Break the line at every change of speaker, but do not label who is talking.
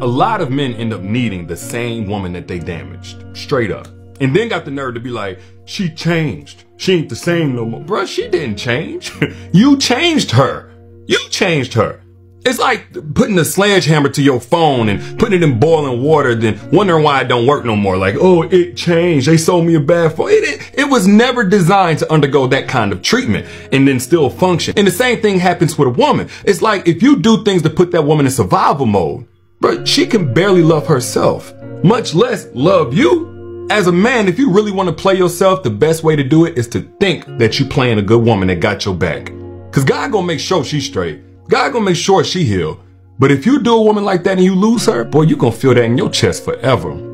A lot of men end up needing the same woman that they damaged, straight up. And then got the nerve to be like, she changed. She ain't the same no more. Bruh, she didn't change. you changed her. You changed her. It's like putting a sledgehammer to your phone and putting it in boiling water, then wondering why it don't work no more. Like, oh, it changed. They sold me a bad phone. It, it, it was never designed to undergo that kind of treatment and then still function. And the same thing happens with a woman. It's like if you do things to put that woman in survival mode, but she can barely love herself, much less love you. As a man, if you really want to play yourself, the best way to do it is to think that you playing a good woman that got your back. Cause God gonna make sure she's straight. God gonna make sure she heal. But if you do a woman like that and you lose her, boy, you gonna feel that in your chest forever.